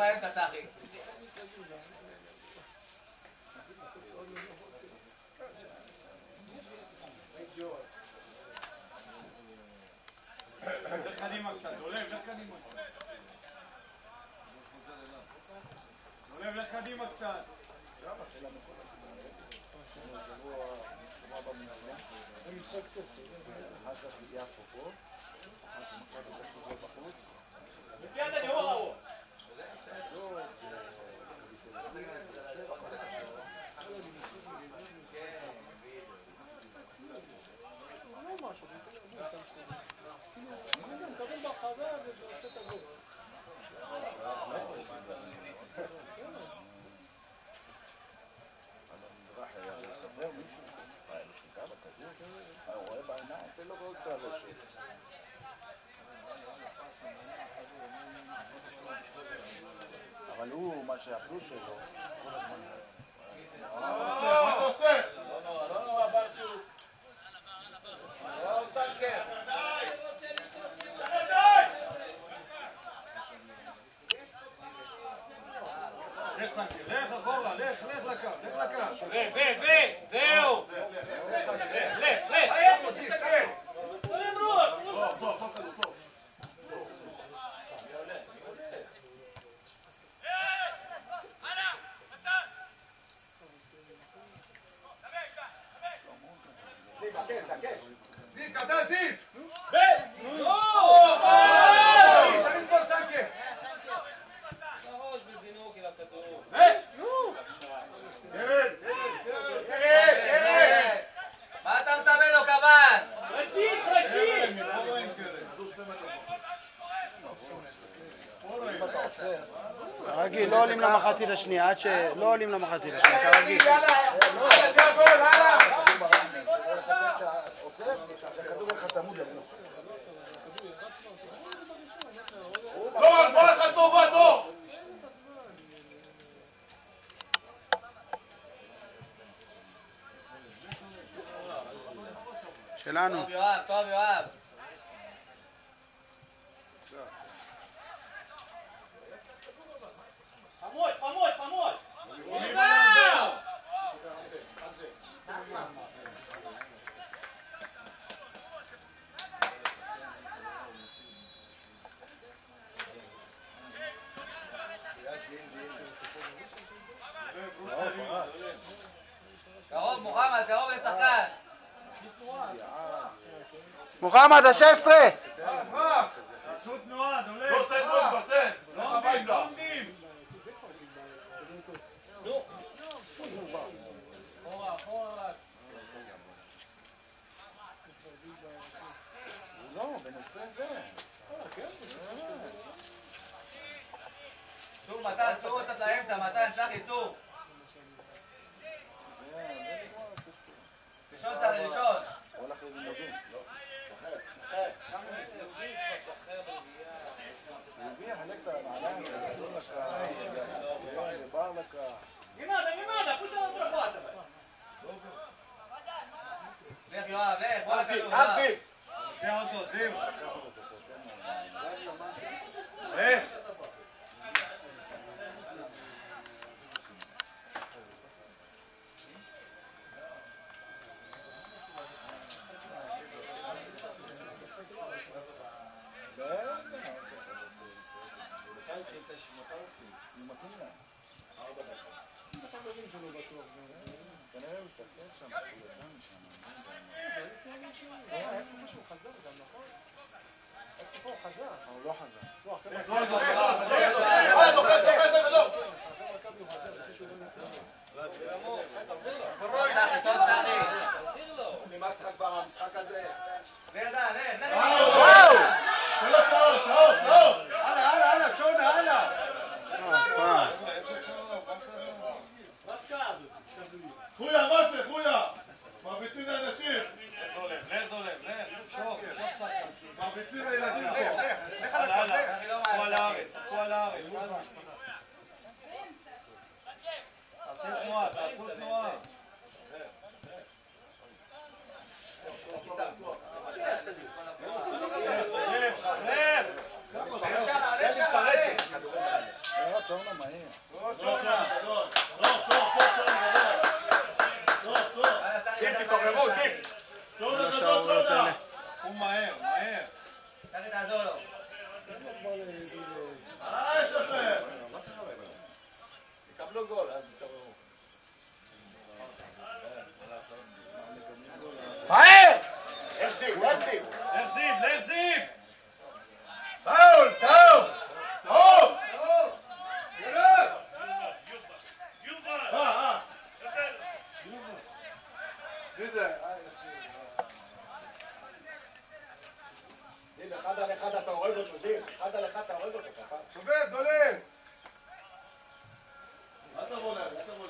באמצע, צחי. לך קדימה קצת, דולב, לך קדימה קצת. דולב, לך קדימה קצת. שהפלוס שלו, כל הזמן זז. מה אתה עושה? לך סנקר, לך אחורה, לך, לך לקו, לך לקו. זהו! לך, לך! איפה, תסתכל! פה, פה, פה כדור, פה. זיו, קטן זיו! תרים פה סנקר! כן, תראה, תראה! מה אתה מסמן לו, קב"ן? קרן, פה רואים קרן. פה רואים. כרגיל, לא עולים למחצית השנייה, עד ש... לא עולים למחצית השנייה, כרגיל. יאללה, זה הגול, הלאה! לך טובה, דור! שלנו. טוב יואב, טוב יואב. מוחמד, ה-16! תעשו לך, בוא לכדור, יואב. אבי! לוקח אותו, זיו. להם. כנראה הוא התעסק שם, הוא יצא משם. הוא לא חזר. נמאס לך כבר מהמשחק הזה? לך, לך. וואו! תן לו צהוב, צהוב, צהוב! הלאה, הלאה, הלאה, צ'ונה, הלאה! אה. חויה, מה זה, חויה? מרביצים לאנשים solo. אה, יש לכם! יקבלו גול, אז יתעוררו. מהר! החזיב, החזיב! החזיב, החזיב! פאול, טוב! טוב! מי זה? אחד על אחד אתה הורג אותו, זיו. אחד על אחד אתה הורג אותו, סובב, דולב! אל תבוא לאט, אל תבוא